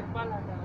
espalda.